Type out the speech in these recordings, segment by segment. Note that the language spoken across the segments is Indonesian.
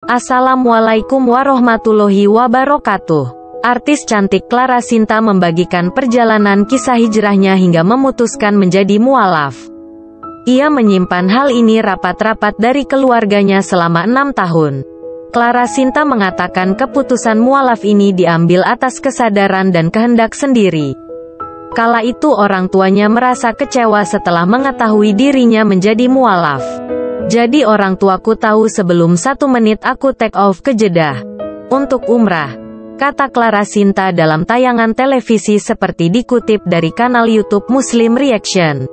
Assalamualaikum warahmatullahi wabarakatuh. Artis cantik Clara Sinta membagikan perjalanan kisah hijrahnya hingga memutuskan menjadi mualaf. Ia menyimpan hal ini rapat-rapat dari keluarganya selama enam tahun. Clara Sinta mengatakan keputusan mualaf ini diambil atas kesadaran dan kehendak sendiri. Kala itu orang tuanya merasa kecewa setelah mengetahui dirinya menjadi mualaf. Jadi orang tuaku tahu sebelum satu menit aku take off ke Jeddah. Untuk umrah. Kata Clara Sinta dalam tayangan televisi seperti dikutip dari kanal YouTube Muslim Reaction.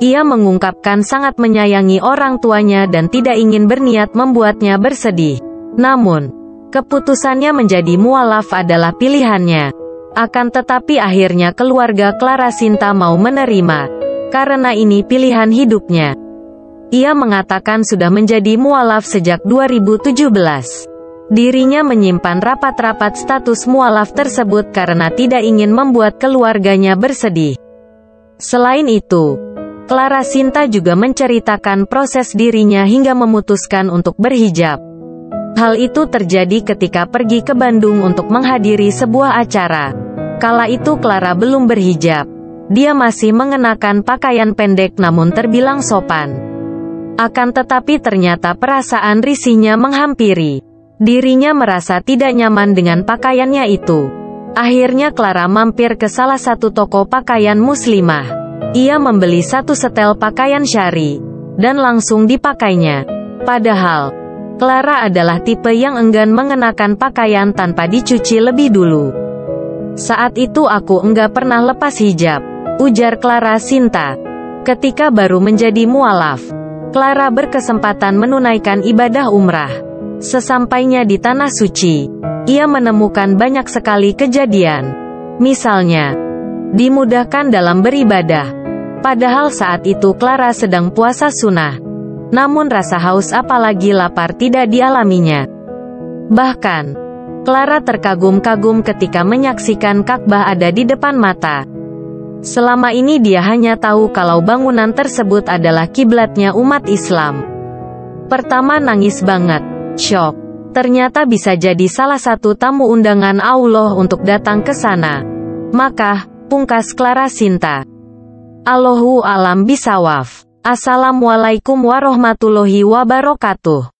Ia mengungkapkan sangat menyayangi orang tuanya dan tidak ingin berniat membuatnya bersedih. Namun, keputusannya menjadi mualaf adalah pilihannya. Akan tetapi akhirnya keluarga Clara Sinta mau menerima. Karena ini pilihan hidupnya. Ia mengatakan sudah menjadi mualaf sejak 2017. Dirinya menyimpan rapat-rapat status mualaf tersebut karena tidak ingin membuat keluarganya bersedih. Selain itu, Clara Sinta juga menceritakan proses dirinya hingga memutuskan untuk berhijab. Hal itu terjadi ketika pergi ke Bandung untuk menghadiri sebuah acara. Kala itu Clara belum berhijab. Dia masih mengenakan pakaian pendek namun terbilang sopan. Akan tetapi ternyata perasaan risihnya menghampiri. Dirinya merasa tidak nyaman dengan pakaiannya itu. Akhirnya Clara mampir ke salah satu toko pakaian muslimah. Ia membeli satu setel pakaian syari, dan langsung dipakainya. Padahal, Clara adalah tipe yang enggan mengenakan pakaian tanpa dicuci lebih dulu. Saat itu aku enggak pernah lepas hijab, ujar Clara Sinta. Ketika baru menjadi mualaf. Clara berkesempatan menunaikan ibadah umrah. Sesampainya di Tanah Suci, ia menemukan banyak sekali kejadian. Misalnya, dimudahkan dalam beribadah. Padahal saat itu Clara sedang puasa sunnah. Namun rasa haus apalagi lapar tidak dialaminya. Bahkan, Clara terkagum-kagum ketika menyaksikan Ka'bah ada di depan mata. Selama ini dia hanya tahu kalau bangunan tersebut adalah kiblatnya umat Islam. Pertama nangis banget, shock. Ternyata bisa jadi salah satu tamu undangan Allah untuk datang ke sana. Maka, pungkas Clara Sinta. Allahu alam bisawaf. Assalamualaikum warahmatullahi wabarakatuh.